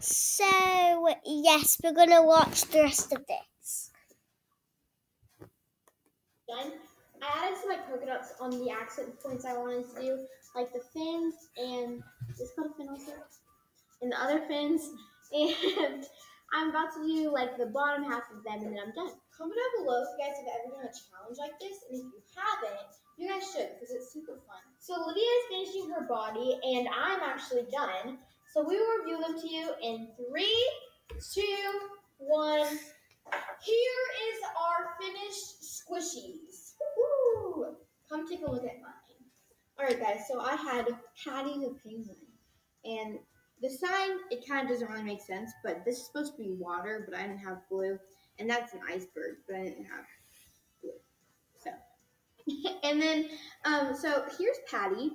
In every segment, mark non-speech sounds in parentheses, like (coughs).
So, yes, we're going to watch the rest of this. Then I added some like polka dots on the accent points I wanted to do, like the fins and this called a fin also, and the other fins, (laughs) and I'm about to do like the bottom half of them, and then I'm done. Comment down below if you guys have ever done a challenge like this, and if you haven't, you guys should because it's super fun. So Lydia is finishing her body, and I'm actually done. So we will review them to you in three, two, one. Here is our finished squishies. Woo! Come take a look at mine. All right, guys. So I had Patty the penguin, and the sign it kind of doesn't really make sense, but this is supposed to be water, but I didn't have blue, and that's an iceberg, but I didn't have blue. So, (laughs) and then um, so here's Patty.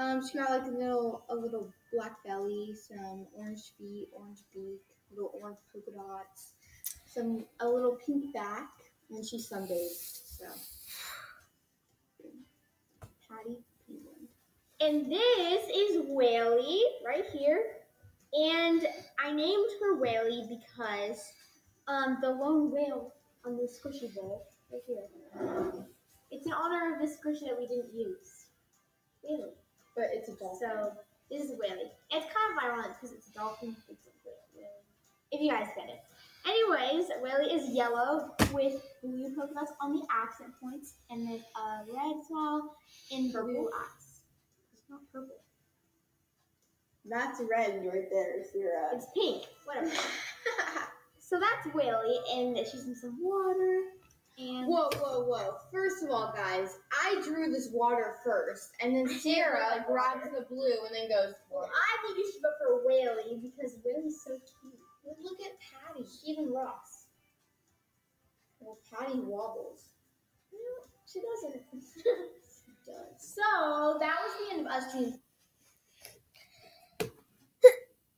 Um, she got like a little a little black belly, some orange feet, orange beak, little orange polka dots, some a little pink back, and she's sunbathed. So, Patty Penguin. And this is Whaley right here, and I named her Whaley because um, the lone whale on the squishy bowl right here. It's in honor of the squishy that we didn't use. Whaley. But it's a dolphin. So this is Whaley. It's kind of ironic because it's a dolphin. It's a whale. If you guys get it. Anyways, Whaley is yellow with blue polka dots on the accent points and then a red smile and purple eyes. It's not purple. That's red right there, Sierra. Uh, it's pink. Whatever. (laughs) so that's Whaley and she's in some water. And Whoa, whoa, whoa. First of all, guys, I drew this water first, and then (laughs) Sarah grabs the blue and then goes, Well, I think you should vote for Whaley because Whaley's so cute. Look at Patty. She even Ross. Well, Patty wobbles. No, she doesn't. (laughs) She does. so that was the end of us doing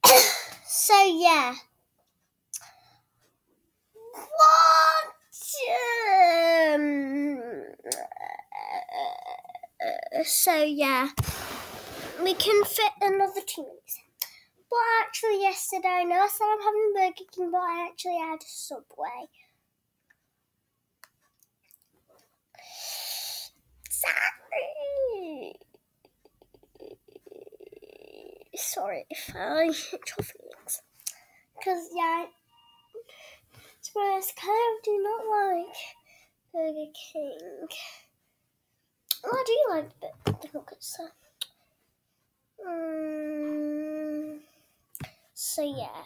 (coughs) So, yeah. What? Um, so, yeah. We can fit another two minutes. But actually, yesterday, I know I said I'm having Burger King, but I actually had a Subway. Sorry. Sorry if I hit your feelings. Because, yeah, be honest, I kind of do not like Burger King. Well, I do like the, the so. Mm, so, yeah.